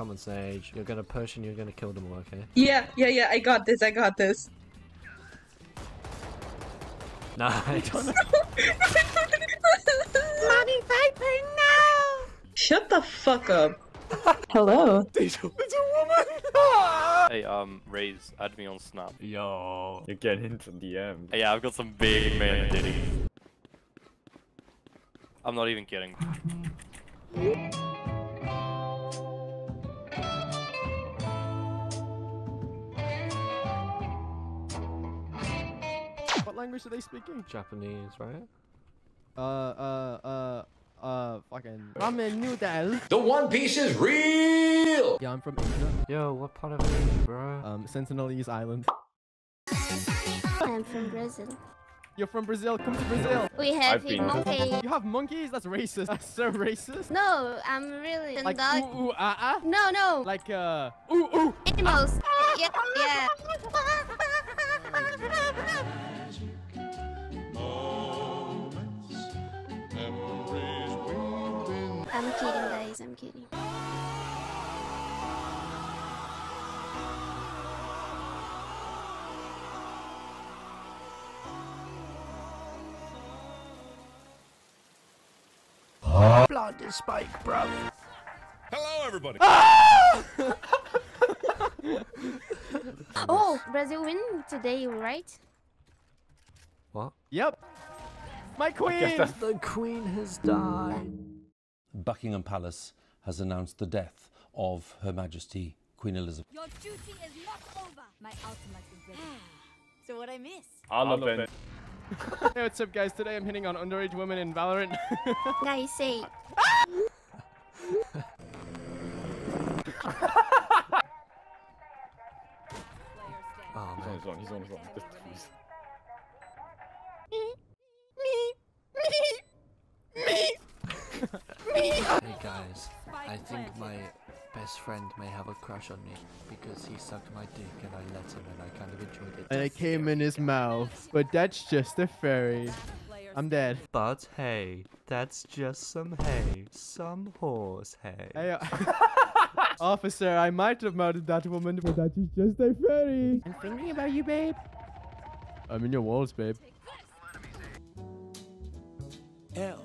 Come on, Sage. You're gonna push and you're gonna kill them all, okay? Yeah, yeah, yeah. I got this. I got this. Nice. Money vaping now. Shut the fuck up. Hello. It's a woman! Hey, um, Raze, add me on Snap. Yo, you're getting into DM. Hey, yeah, I've got some big man ditties. I'm not even kidding. Language are they speaking? Japanese, right? Uh, uh, uh, uh, fucking ramen noodle. The One Piece is real! Yeah, I'm from Asia. Yo, what part of Asia, bro? Um, Sentinelese Island. I'm from Brazil. You're from Brazil. Come to Brazil. We have I've a been- monkey. You have monkeys? That's racist. That's so racist. No, I'm really Like dog. ooh ooh ah ah. No, no. Like uh ooh ooh. Animals. yeah, yeah. I'm kidding, guys. I'm kidding. Blood is spike, bro. Hello, everybody! Ah! Oh, Brazil win today, right? What? Yep. My queen. The queen has died. Buckingham Palace has announced the death of Her Majesty Queen Elizabeth. Your duty is not over. My ultimate is ready. so what I miss? I love it. Hey, what's up, guys? Today I'm hitting on underage women in Valorant. Guys, say. Oh, He's on man. his own, he's on his own. Just defuse. Hey, guys. I think my best friend may have a crush on me because he sucked my dick and I let him and I kind of enjoyed it. and it came in his mouth. But that's just a fairy. I'm dead. But hey, that's just some hay. Some horse hay. Hey, uh, officer, I might have murdered that woman, but that is just a fairy. I'm thinking about you, babe. I'm in your walls, babe.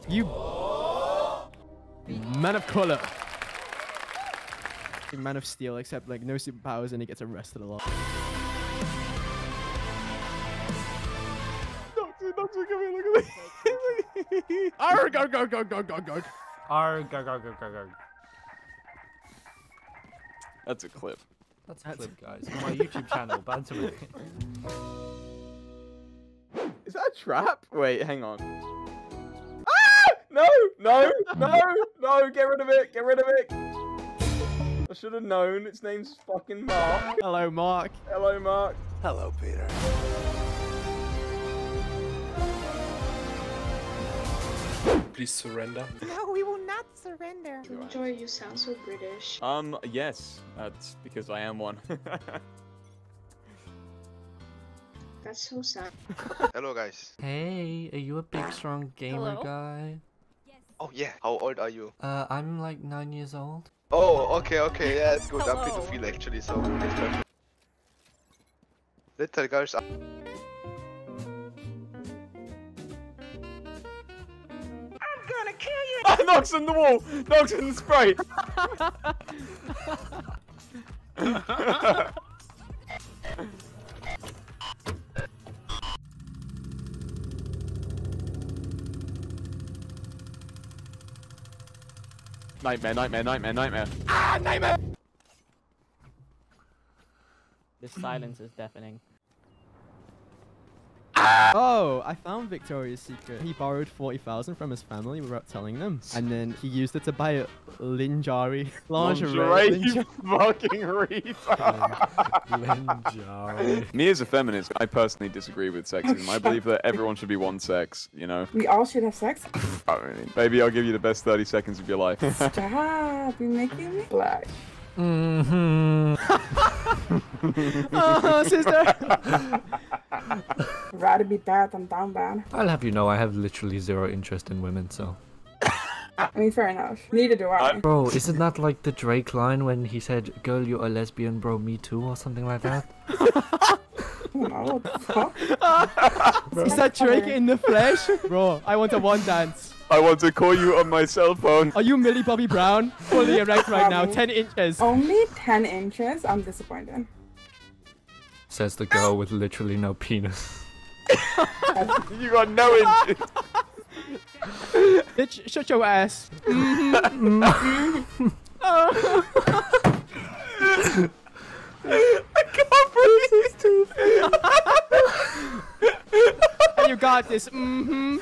You man of color. Man of steel, except like no superpowers, and he gets arrested a lot. Doctor, doctor, come here, look at me. Arr, go, go, go, go, go, go. Arg, arg, arg, arg, arg, arg. That's a clip. That's a That's- clip, guys. On my YouTube channel, Bantamain. Is that a trap? Wait, hang on. Ah! No! No! No! No! Get rid of it! Get rid of it! I should have known. Its name's fucking Mark. Hello, Mark. Hello, Mark. Hello, Peter. Please surrender. No, we will not surrender. Joy, you sound so British. Um, yes. That's because I am one. That's so sad. Hello guys. Hey, are you a big, strong gamer Hello? guy? Oh yeah, how old are you? Uh, I'm like nine years old. Oh, okay, okay, yeah, it's good. I'm pedophile actually, so it's perfect. Little girls are... Ah, Knocks on the wall! Knocks in the spray! nightmare, nightmare, nightmare, nightmare. Ah, nightmare! This silence is deafening. Oh, I found Victoria's Secret. He borrowed 40,000 from his family without telling them. And then he used it to buy a lingerie. Lingerie. Lingerie, lingerie. you fucking retard. Me as a feminist, I personally disagree with sexism. I believe that everyone should be one sex, you know? We all should have sex. I mean, baby, I'll give you the best 30 seconds of your life. Stop, you're making me blush. Mm-hmm. oh, sister. Rather be bad than down bad. I'll have you know I have literally zero interest in women, so. I mean, fair enough. Neither do I. Bro, isn't that like the Drake line when he said, "Girl, you're a lesbian, bro, me too," or something like that? what the fuck? Is that Drake in the flesh? Bro, I want a one dance. I want to call you on my cell phone. Are you Millie Bobby Brown? Fully erect right now, 10 inches. Only 10 inches? I'm disappointed. Says the girl with literally no penis. you got no inches. Bitch, shut your ass. I can't breathe. you got this. Mm-hmm.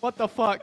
What the fuck?